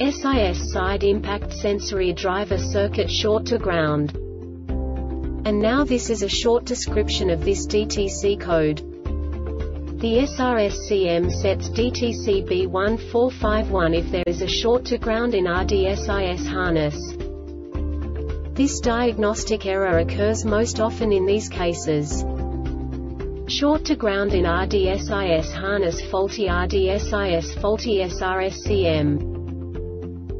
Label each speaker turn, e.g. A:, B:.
A: SIS side impact sensory driver circuit short to ground. And now this is a short description of this DTC code. The SRSCM sets DTC B1451 if there is a short to ground in RDSIS harness. This diagnostic error occurs most often in these cases. Short to ground in RDSIS harness faulty RDSIS faulty SRSCM.